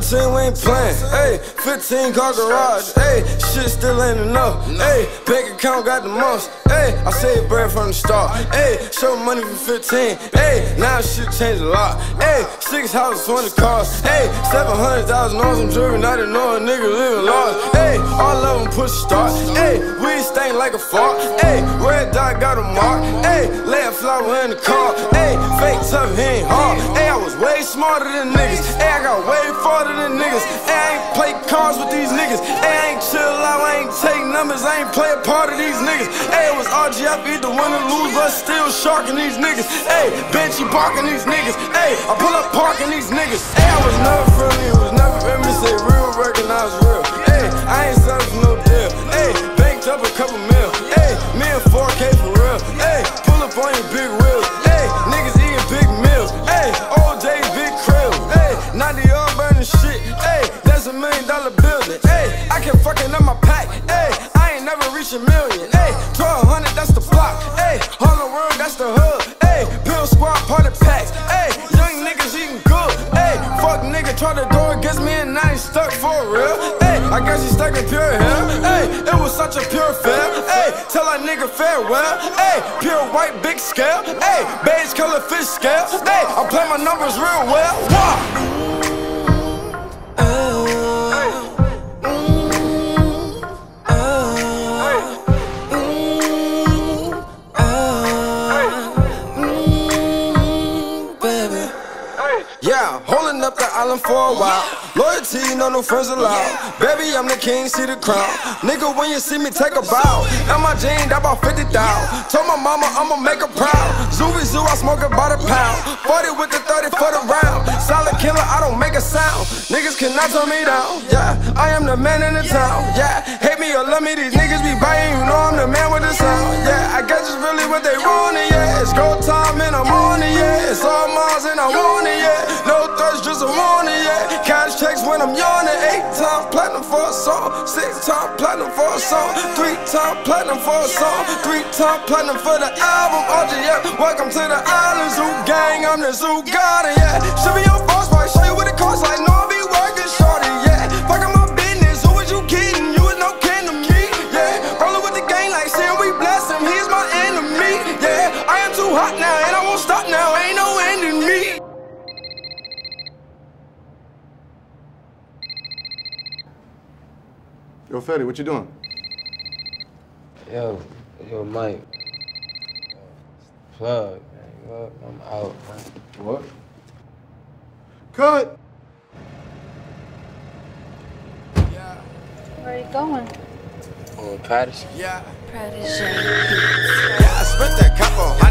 13, we ain't playing. Hey, 15 car garage. Hey, shit still ain't enough. Hey, bank account got the most. Hey, I saved bread from the start. Hey, show money for 15. Hey, now shit changed a lot. Hey, six houses, 20 cars. Hey, 700,000 on some jewelry. Now they know a nigga living large. Hey, all of them push start. Hey, we stain like a fart. Hey, red dot got a mark. Hey, lay a flower in the car. Hey, fake tough, he ain't hard. Hey, smarter than niggas. Hey, I got way farther than niggas. Hey, I ain't play cards with these niggas. Hey, I ain't chill out, I ain't take numbers. I ain't play a part of these niggas. Hey, it was RGF, either win or lose, but still sharking these niggas. Hey, Benchy barking these niggas. Hey, I pull up parking these niggas. Hey, I was never friendly, it was never say real, recognize real. Hey, I ain't selling for no deal. Hey, banked up a couple mil. Hey, me and 4K for real. Hey, pull up on your big million dollar building. Hey, I can fucking up my pack. Hey, I ain't never reach a million. Hey, 1200, that's the block. Hey, Harlem World, that's the hood. Hey, Bill Squad, party packs. Hey, young niggas eating good. Hey, fuck nigga, try to go against me and I ain't stuck for real. Hey, I guess he's stuck in pure hell. Hey, it was such a pure fail. Hey, tell that nigga farewell. Hey, pure white big scale. Hey, beige color fish scale. Hey, I play my numbers real well. Why? Island for a while. Loyalty, no new friends allowed. Baby, I'm the king, see the crown. Nigga, when you see me, take a bow. And my jeans, that about 50 thou. Told my mama I'ma make her proud. Zooey Zoo, I smoke about a pound. 40 with the 30 for the round. Solid killer, I don't make a sound. Niggas cannot turn me down. Yeah, I am the man in the town. Yeah, hate me or love me, these niggas be biting. You know I'm the man with the sound. Yeah, I guess it's really what they want. Yeah, it's go time when I'm yawning. Eight times platinum for a song. Six times platinum for a song. Three times platinum for a song. Three times platinum for the album. Yeah. Welcome to the island zoo gang. I'm the zoo god, yeah. Should be Yo, Fetty, what you doing? Yo, yo, Mike. Plug, man. Look, I'm out, man. What? Cut! Yeah. Where are you going? On Paterson. Yeah. Protege. Yeah, I spent a couple